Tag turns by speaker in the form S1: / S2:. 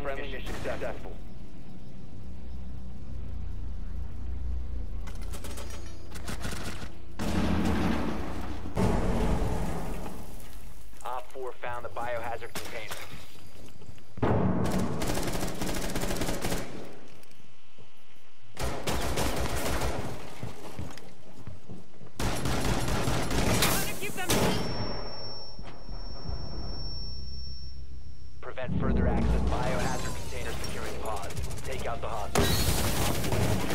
S1: Friendly mission successful. Op 4 found the biohazard container. prevent further access, biohazard container securing pause. Take out the hostage.